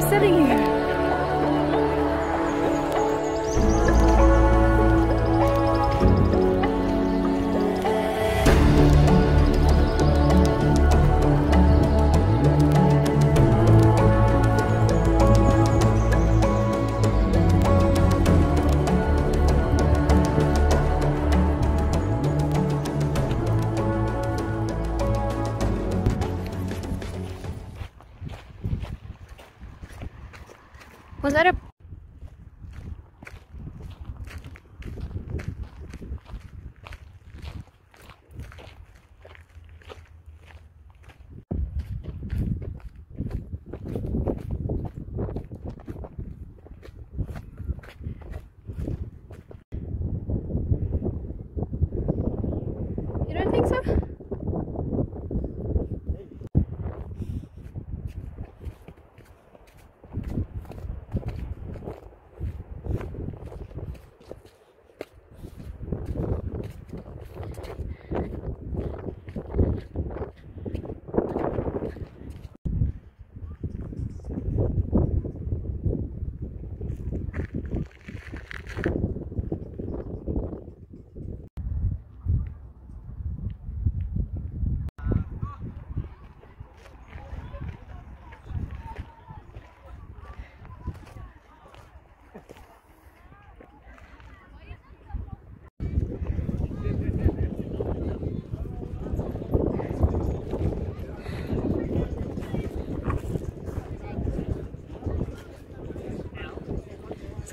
sitting here. Was that a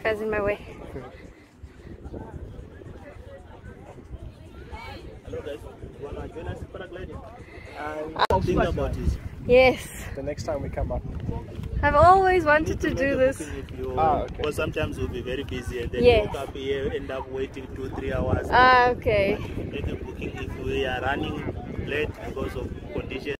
cars in my way. Hello guys, you wanna join us in paragliding? Um, think about it. Yes, The next time we come up. I've always wanted to do this. booking if you- Ah, okay. Because sometimes we'll be very busy and then Yes. walk up here, end up waiting two, three hours. Ah, okay. Make a booking if we are running late because of conditions.